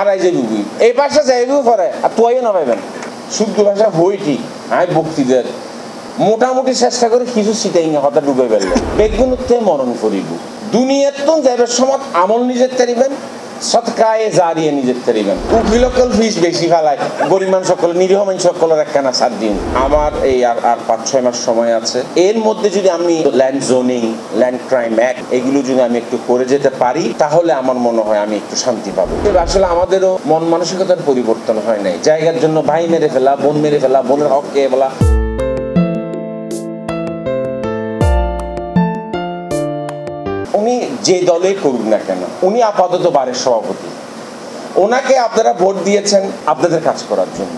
আড়াই যে বুবি এই ভাষা যাইবও পরে, আর তুইও না পাইবেন। শুদ্ধ ভাষা হই ঠিক আমি বক্তৃদের মোটামুটি চেষ্টা করে কিছু সিটাই হতা ডুবে ফেললে বেগুনতে মরণ করিব। দুনিয়ার তো যাইবার সময় আমল নিজের তারিবেন আমার এর মধ্যে যদি আমি ল্যান্ড ল্যান্ড ক্রাইম এগুলো যদি আমি একটু করে যেতে পারি, তাহলে আমার মনে হয় আমি একটু শান্তি পাবো। আসলে আমাদেরও মন মানসিকতার পরিবর্তন হয় নাই। জায়গার জন্য ভাই মেরে ফেলা, বোন মেরে ফেলা, বোনের হক কে বলা। উনি যে দলে করুক না কেন, উনি আপাতত বারের সভাপতি। ওনাকে আপনারা ভোট দিয়েছেন আপনাদের কাজ করার জন্য।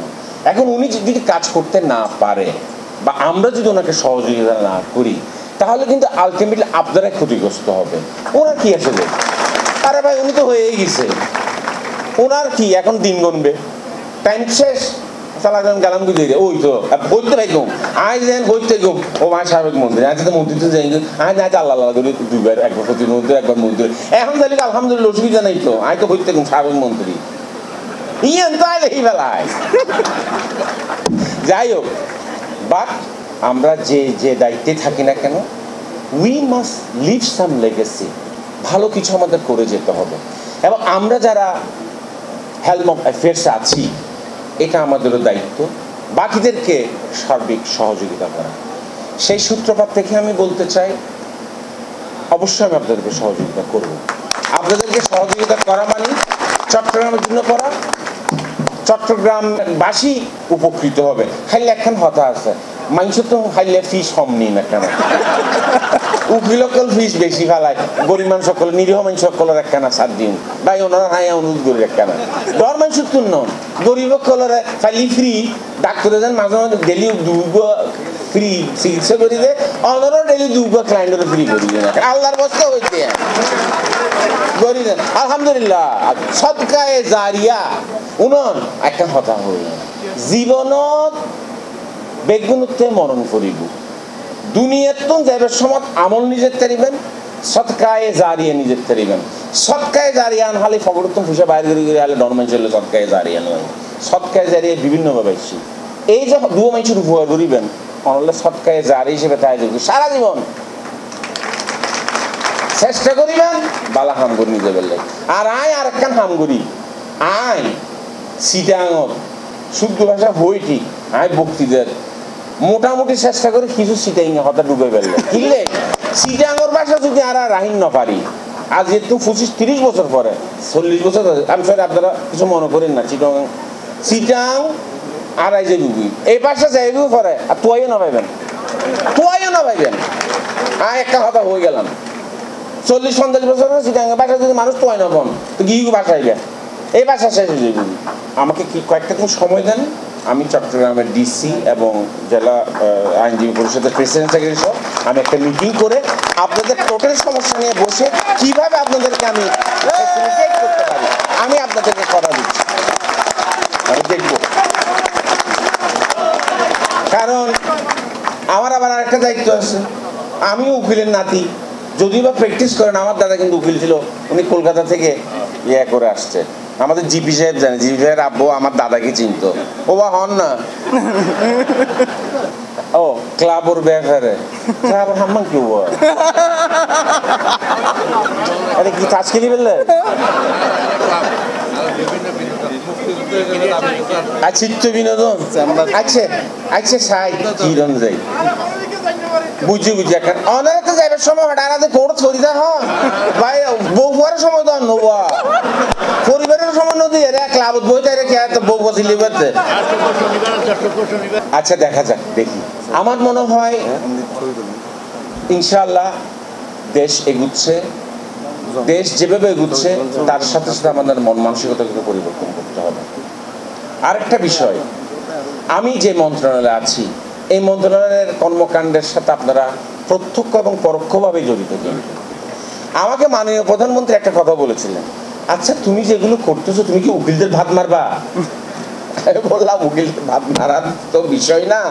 এখন উনি যদি কাজ করতে না পারে বা আমরা যদি ওনাকে সহযোগিতা না করি, তাহলে কিন্তু আলটিমেটলি আপনারাই ক্ষতিগ্রস্ত হবে ওনার কি আসলে আরে ভাই, উনি তো হয়েই গেছে। ওনার কি এখন দিন গণবে টাইম শেষ। সালা গেলাম কি দিয়ে ওই তো হইতে গুম আজ দেন হইতে গুম ও মা সাবেক মন্দির, আজ তো মন্দির তো যাই আজ আজ আল্লাহ আল্লাহ করে দুইবার, একবার প্রতি মন্দির একবার মন্দির। এখন তাহলে আলহামদুলিল্লাহ অসুবিধা নেই তো, আজ তো হইতে গুম সাবেক মন্ত্রী ইয়ান তো আজ এই বেলায়। যাই হোক বাট আমরা যে যে দায়িত্বে থাকি না কেন we must leave some legacy ভালো কিছু আমাদের করে যেতে হবে। এবং আমরা যারা হেলম অফ অ্যাফেয়ার্স আছি এটা আমাদেরও দায়িত্ব। বাকিদেরকে সার্বিক সহযোগিতা করা। সেই সূত্রপাত থেকে আমি বলতে চাই, অবশ্যই আমি আপনাদেরকে সহযোগিতা করব। আপনাদেরকে সহযোগিতা করা মানে চট্টগ্রামের জন্য করা। চট্টগ্রামবাসী উপকৃত হবে। খালি একখান হতা আছে মানুষ তো খাইলে ফিস কম নিই না উকিলকল ফিস বেশি ফেলায়। গরিমান সকল নিরীহ মানুষ সকলের একখানা সাত দিন। ভাই, ওনারা হাই অনুরোধ করি একখানা মানুষ গরিব সকলের খালি ফ্রি যান, মাঝে মাঝে ডেলি দুর্গ ফ্রি চিকিৎসা করি দে ডেলি দুর্গ ক্লায়েন্টের ফ্রি করি দেন আল্লাহর বস্তা হইতে করি দেন আলহামদুলিল্লাহ। সদকায়ে জারিয়া। উনন একটা কথা হই জীবনত বেগুনতে মরণ করিব। দুনিয়ার তো যাইবার সময় আমল নিজের তারিবেন সৎকায়ে জারিয়ে নিজের তারিবেন সৎকায়ে জারিয়ে আন হালি ফগরতম ফুসে বাইরে করে করে আলে ডরমেন চলে সৎকায়ে জারিয়ে নয় সৎকায়ে জারিয়ে বিভিন্নভাবে আসছি। এই যে দু মানুষের উপহার করিবেন অনলে সৎকায়ে জারি হিসেবে তাই দেখবে সারা জীবন। চেষ্টা করিবেন বালা হাম করি নিজে বেলে আর আয় আর একখান হাম করি। আয় সিটাঙত শুদ্ধ ভাষা হই ঠিক, আয় বক্তৃদের মোটামুটি চেষ্টা করে কিছু সিটাই কথা ডুবে ফেললে কিনলে সিটাঙর বাসা যদি আর রাহিন না পারি আজ যেহেতু পঁচিশ তিরিশ বছর পরে চল্লিশ বছর আমি সরি আপনারা কিছু মনে করেন না, চিটাং চিটাং আড়াই যে বুবি এই পাশে যাইবও পরে, আর তুয়াইও না পাইবেন তুয়াইও না পাইবেন আয় একটা কথা হয়ে গেলাম। চল্লিশ পঞ্চাশ বছর চিটাঙ্গের বাসা যদি মানুষ তোয়াই না বন তো গিয়ে বাসায় এই বাসা শেষ হয়ে যাবে। আমাকে কি কয়েকটা দিন সময় দেন? আমি চট্টগ্রামের ডিসি এবং জেলা আইনজীবী পরিষদের প্রেসিডেন্ট সেক্রেটারি আমি একটা মিটিং করে আপনাদের টোটাল সমস্যা নিয়ে বসে কীভাবে আপনাদেরকে আমি করতে পারি, আমি আপনাদেরকে কথা দিচ্ছি। আমি দেখব। কারণ আমার আবার আরেকটা দায়িত্ব আছে। আমিও উকিলের নাতি, যদিও বা প্র্যাকটিস করেন, আমার দাদা কিন্তু উকিল ছিল, উনি কলকাতা থেকে ইয়ে করে আসছে। আমাদের জিপি সাহেব জানে জিপি সাহেব আব্বু আমার দাদাকে চিনতো। ও বা হন না। ও ক্লাব ওর ব্যাপারে। ক্লাব হাম্মাং কি ও? আরে কি তাজ খেলি বললে আচ্ছা বিনোদন? আচ্ছা আচ্ছা সাই, কিরণ যাই। বুঝি বুঝি এখন অনেক যাইবার সময় হঠাৎ কোর্ট ছড়িদা হন ভাই, বউ সময় তো নবা। এরা ক্লাবত রেখে তো বউ আচ্ছা দেখা যাক, দেখি। আমার মনে হয়, ইনশাআল্লাহ দেশ এগুচ্ছে। দেশ যেভাবে এগুচ্ছে, তার সাথে সাথে আমাদের মন মানসিকতাকে পরিবর্তন করতে হবে। আরেকটা বিষয়, আমি যে মন্ত্রণালয়ে আছি, এই মন্ত্রণালয়ের কর্মকাণ্ডের সাথে আপনারা প্রত্যক্ষ এবং পরোক্ষভাবে জড়িত আমাকে মাননীয় প্রধানমন্ত্রী একটা কথা বলেছিলেন। আচ্ছা তুমি যেগুলো করতেছো, তুমি কি উকিলদের ভাত মারবা? বললাম, উকিলদের ভাত মারার তো বিষয় না।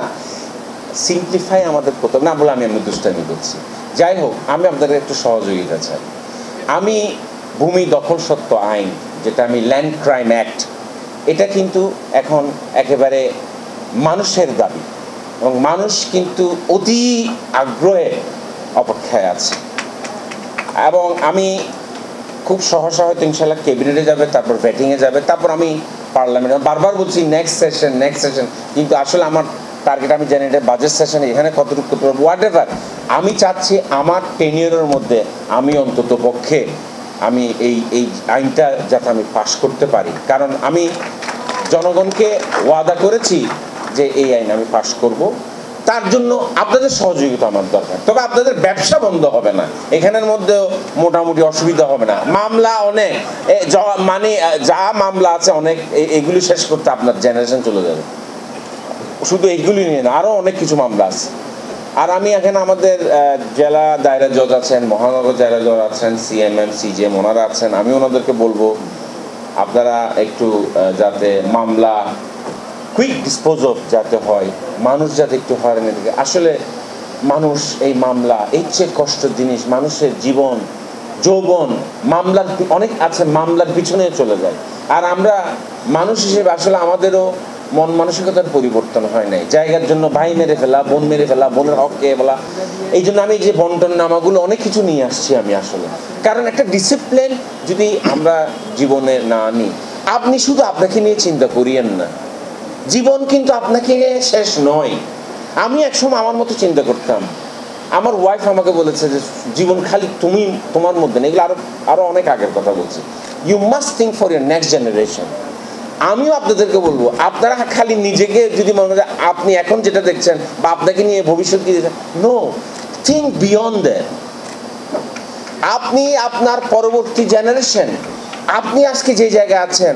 সিম্পলিফাই আমাদের প্রথম না বলে আমি আমি দুষ্টামি করছি। যাই হোক, আমি আপনাদের একটু সহযোগিতা চাই। আমি ভূমি দখল সত্ত্ব আইন, যেটা আমি ল্যান্ড ক্রাইম অ্যাক্ট এটা কিন্তু এখন একেবারে মানুষের দাবি। এবং মানুষ কিন্তু অতি আগ্রহে অপেক্ষায় আছে। এবং আমি খুব সহসা হয়তো ইনশাল্লাহ ক্যাবিনেটে যাবে, তারপর ব্যাটিংয়ে যাবে, তারপর আমি পার্লামেন্টে বারবার বলছি নেক্সট সেশন নেক্সট সেশন কিন্তু আসলে আমার টার্গেট আমি জানি এটা বাজেট সেশন এখানে কতটুকু করতে পারব। হোয়াট এভার আমি চাচ্ছি আমার টেনিয়রের মধ্যে আমি অন্তত পক্ষে আমি এই এই আইনটা যাতে আমি পাশ করতে পারি। কারণ আমি জনগণকে ওয়াদা করেছি যে এই আইন আমি পাশ করব। তার জন্য আপনাদের সহযোগিতা আমার দরকার। তবে আপনাদের ব্যবসা বন্ধ হবে না। এখানের মধ্যেও মোটামুটি অসুবিধা হবে না। মামলা অনেক। মানে যা মামলা আছে অনেক এগুলি শেষ করতে আপনার জেনারেশন চলে যাবে। শুধু এইগুলি নিয়ে না আরও অনেক কিছু মামলা আছে। আর আমি এখানে আমাদের জেলা দায়রা জজ আছেন, মহানগর দায়রা জজ আছেন সিএমএম সিজিএম ওনারা আছেন। আমি ওনাদেরকে বলব, আপনারা একটু যাতে মামলা কুইক ডিসপোজ অফ যাতে হয়, মানুষ যাতে একটু হয়রানি থাকে আসলে মানুষ এই মামলা এই চেয়ে কষ্টের জিনিস, মানুষের জীবন, যৌবন, মামলার অনেক আছে, মামলার পিছনে চলে যায়। আর আমরা মানুষ হিসেবে আসলে আমাদেরও মন মানসিকতার পরিবর্তন হয় নাই। জায়গার জন্য ভাই মেরে ফেলা, বোন মেরে ফেলা, বোনের হককে বলা, এই জন্য আমি যে বন্টন নামাগুলো অনেক কিছু নিয়ে আসছি আমি আসলে। কারণ একটা ডিসিপ্লিন যদি আমরা জীবনে না আনি আপনি শুধু আপনাকে নিয়ে চিন্তা করিয়েন না। জীবন কিন্তু আপনাকে শেষ নয়। আমি একসময় আমার মতো চিন্তা করতাম। আমার ওয়াইফ আমাকে বলেছে যে, জীবন খালি তুমি তোমার মধ্যে নেই। এগুলো আরও আরও অনেক আগের কথা বলছি। You must think for your next generation আমিও আপনাদেরকে বলব, আপনারা খালি নিজেকে যদি মনে করেন আপনি এখন যেটা দেখছেন বা আপনাকে নিয়ে ভবিষ্যৎ কি নো থিঙ্ক বিয়ন্ড দ্যাট আপনি আপনার পরবর্তী জেনারেশন আপনি আজকে যে জায়গায় আছেন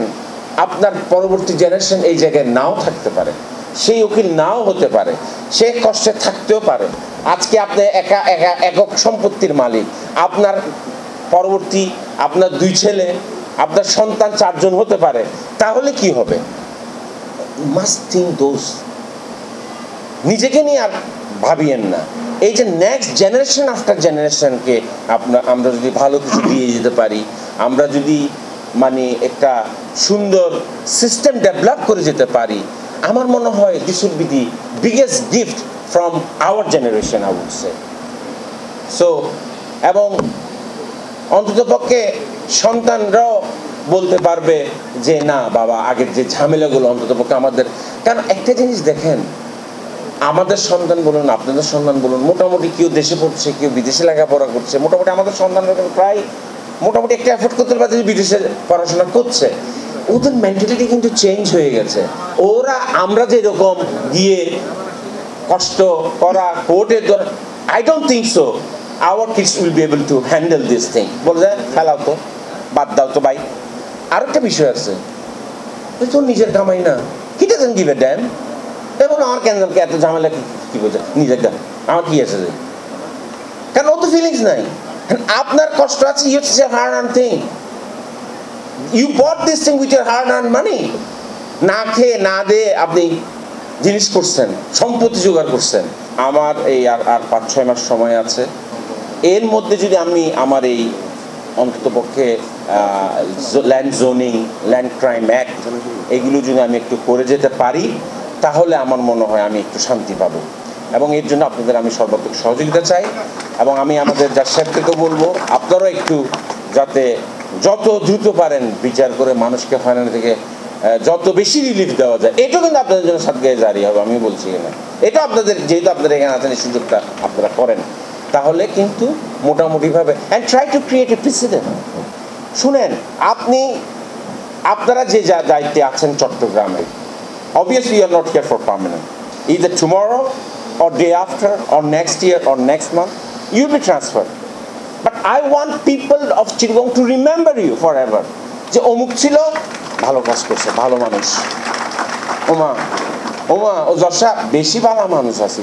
আপনার পরবর্তী জেনারেশন এই জায়গায় নাও থাকতে পারে। সেই উকিল নাও হতে পারে। সে কষ্টে থাকতেও পারে। আজকে আপনি একা একা, একক সম্পত্তির মালিক। আপনার পরবর্তী, আপনার দুই ছেলে, আপনার সন্তান চারজন হতে পারে। তাহলে কি হবে? দোজ নিজেকে নিয়ে আর ভাবিয়েন না। এই যে নেক্সট জেনারেশন আফটার জেনারেশনকে আপনার, আমরা যদি ভালো কিছু দিয়ে যেতে পারি, আমরা যদি মানে একটা সুন্দর সিস্টেম ডেভেলপ করে যেতে পারি। আমার মনে হয় this would be the biggest gift from our generation I would say so এবং অন্ততপক্ষে সন্তানরাও বলতে পারবে যে, না, বাবা, আগের যে ঝামেলাগুলো অন্ততপক্ষে আমাদের কারণ একটা জিনিস দেখেন, আমাদের সন্তান বলুন, আপনাদের সন্তান বলুন, মোটামুটি কেউ দেশে পড়ছে, কেউ বিদেশে লেখাপড়া করছে, মোটামুটি আমাদের সন্তানরা প্রায় মোটামুটি একটা এফোর্ট করতে পারছে বিদেশে পড়াশোনা করছে। ওদের মেন্টালিটি কিন্তু চেঞ্জ হয়ে গেছে। ওরা, আমরা যেরকম গিয়ে কষ্ট করা কোর্টে I don't think so our kids will be able to handle this thing বলছে ফেলাও তো, বাদ দাও তো ভাই। আরেকটা বিষয় আছে। তোর নিজের কামাই না। কি ডাজেন গিভ এ ড্যাম এবং আমার কেন এত ঝামেলা কি- বোঝা? নিজের আমার কি আছে? কারণ তো ফিলিংস নাই। আপনার কষ্ট আছে ইউ হচ্ছে hard earned thing you bought this thing with your hard earned money না খেয়ে, না দিয়ে আপনি জিনিস করছেন, সম্পত্তি জোগাড় করছেন। আমার এই আর আর পাঁচ, ছয় মাস সময় আছে। এর মধ্যে যদি আমি আমার এই অন্ততপক্ষে land zoning land crime act এগুলো যদি আমি একটু করে যেতে পারি, তাহলে আমার মনে হয় আমি একটু শান্তি পাবো। এবং এর জন্য আপনাদের আমি সর্বাত্মক সহযোগিতা চাই এবং আমি আমাদের যার সাহেবকেও বলব, আপনারাও একটু যাতে যত দ্রুত পারেন বিচার করে মানুষকে হয়রানি থেকে যত বেশি রিলিফ দেওয়া যায়, এটাও কিন্তু আপনাদের জন্য সাত গায়ে জারি হবে আমি বলছি না এটা আপনাদের, যেহেতু আপনারা এখানে আছেন, এই সুযোগটা আপনারা করেন। তাহলে কিন্তু মোটামুটিভাবে and try to create a precedent শুনেন, আপনি, আপনারা যে যা দায়িত্বে আছেন চট্টগ্রামে, obviously you're not here for permanent either tomorrow or day after or next year or next month you'll be transferred but i want people of chittagong to remember you forever যে অমুক ছিল ভালো কাজ করছে ভালো মানুষ ওমা ওমা ও যশা বেশি ভালো মানুষ আছে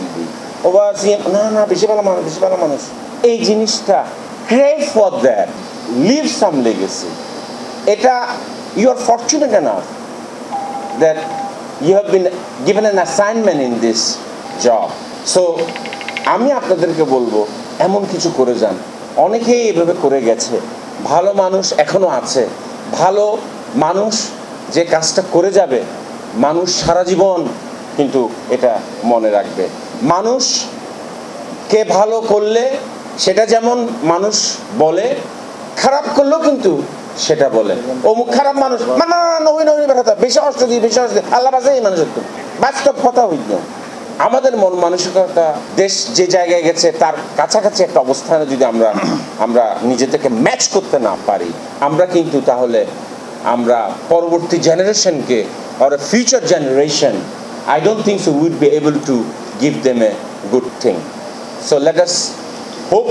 ও বা CM না বেশি ভালো মানুষ বেশি ভালো মানুষ এই জিনিসটা crave for that leave some legacy এটা you are fortunate enough that you have been given an assignment in this job. So, আমি আপনাদেরকে বলব, এমন কিছু করে যান। অনেকেই এভাবে করে গেছে। ভালো মানুষ এখনও আছে। ভালো মানুষ যে কাজটা করে যাবে, মানুষ সারা জীবন কিন্তু এটা মনে রাখবে। মানুষ কে ভালো করলে সেটা যেমন মানুষ বলে, খারাপ করলেও কিন্তু সেটা বলে। অমুক খারাপ মানুষ না না নবীন নবীন বেশি কষ্ট দিয়ে বেশি দিই আল্লাহ বাজে এই মানুষের বাস্তব কথা হইল। আমাদের মন মানসিকতা দেশ যে জায়গায় গেছে, তার কাছাকাছি একটা অবস্থানে যদি আমরা আমরা নিজেদেরকে ম্যাচ করতে না পারি, আমরা কিন্তু তাহলে আমরা পরবর্তী জেনারেশনকে or future generation I don't think so we'd be able to give them a good thing so let us hope